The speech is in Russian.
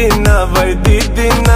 дидина, вай дидина